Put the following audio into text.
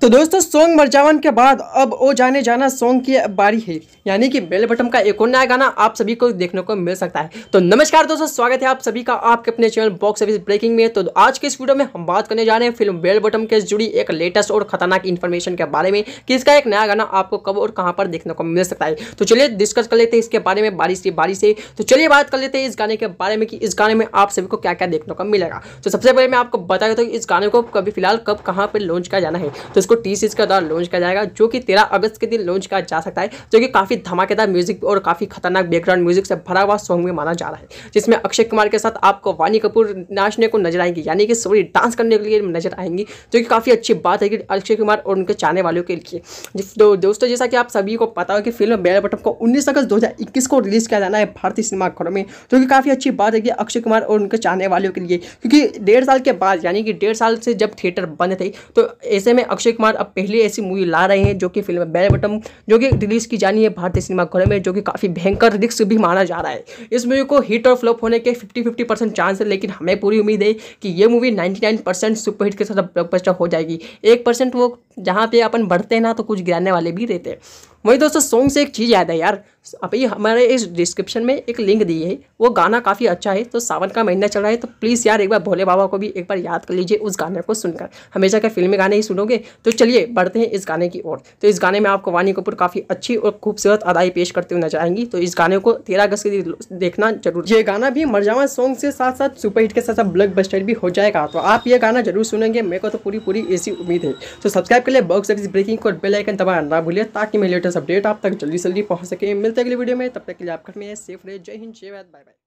तो दोस्तों सॉन्ग मरजावन के बाद अब ओ जाने जाना सॉन्ग की बारी है। यानी कि बेल बटम का एक और नया गाना आप सभी को देखने को मिल सकता है। तो नमस्कार दोस्तों, स्वागत है आप सभी का आपके अपने चैनल बॉक्स ऑफ़िस ब्रेकिंग में। तो आज के इस वीडियो में हम बात करने जा रहे हैं फ़िल्म बेल बटम के जुड़ी एक लेटेस्ट और खतरनाक इन्फॉर्मेशन के बारे में कि इसका एक नया गाना आपको कब और कहाँ पर देखने को मिल सकता है। तो चलिए डिस्कस कर लेते हैं इसके बारे में बारिश की बारी से। तो चलिए बात कर लेते हैं इस गाने के बारे में कि इस गाने में आप सभी को क्या क्या देखने को मिलेगा। तो सबसे पहले मैं आपको बता देता हूँ इस गाने को कभी फ़िलहाल कब कहाँ पर लॉन्च किया जाना है। तो इसको टी सीज का द्वारा लॉन्च किया जाएगा, जो कि तेरह अगस्त के दिन लॉन्च किया जा सकता है, जो कि काफ़ी धमाकेदार म्यूज़िक और काफ़ी खतरनाक बैकग्राउंड म्यूज़िक से भरा हुआ सॉन्ग में माना जा रहा है, जिसमें अक्षय कुमार के साथ आपको वानी कपूर नाचने को नज़र आएँगी, यानी कि सॉरी डांस करने के लिए नज़र आएँगी, जो कि काफ़ी अच्छी बात है कि अक्षय कुमार और उनके चाहने वालों के लिए। दोस्तों, जैसा कि आप सभी को पता हो कि फ़िल्म बेल बटम को उन्नीस अगस्त दो हज़ार इक्कीस को रिलीज़ किया जाना है भारतीय सिनेमाघरों में, जो कि काफ़ी अच्छी बात है कि अक्षय कुमार और उनके चाहने वालों के लिए, क्योंकि डेढ़ साल के बाद, यानी कि डेढ़ साल से जब थिएटर बंद थे तो ऐसे में अक्षय कुमार अब पहले ऐसी मूवी ला रहे हैं जो कि फ़िल्म बेल बटम जो कि रिलीज़ की जानी है भारतीय सिनेमाघरों घर में, जो कि काफ़ी भयंकर रिक्स भी माना जा रहा है। इस मूवी को हिट और फ्लॉप होने के फिफ्टी फिफ्टी परसेंट चांस है, लेकिन हमें पूरी उम्मीद है कि ये movie ninety nine percent superhit के साथ ब्लॉकबस्टर हो जाएगी। एक परसेंट वो, जहाँ पे अपन बढ़ते हैं ना तो कुछ गिराने वाले भी रहते हैं। वही दोस्तों सॉन्ग से एक चीज़ याद है यार। अभी हमारे इस डिस्क्रिप्शन में एक लिंक दी है। वो गाना काफ़ी अच्छा है तो सावन का महीना चल रहा है तो प्लीज़ यार एक बार भोले बाबा को भी एक बार याद कर लीजिए उस गाने को सुनकर। हमेशा क्या फिल्मी गाने ही सुनोगे तो चलिए बढ़ते हैं इस गाने की ओर। तो इस गाने में आपको वानी कपूर काफ़ी अच्छी और खूबसूरत अदाई पेश करते हुए नज़र आएँगी तो इस गाने को तेरह अगस्त के देखना ज़रूर। ये गाना भी मरजावा सॉन्ग से साथ साथ सुपरहिट के साथ साथ बस्टर भी हो जाएगा तो आप ये गाना ज़रूर सुनेंगे। मेरे को तो पूरी पूरी ऐसी उम्मीद है। तो सब्सक्राइब कर लिए बॉक्स ब्रेकिंग को बेल आइकन दबाना ना भूलिए, ताकि मैं लेटेस्ट अपडेट आप तक जल्दी जल्दी पहुँच सके। मिलते अगले वीडियो में, तब तक के लिए आप घर में सेफ़ रहे जय हिंद, जय बाय बाय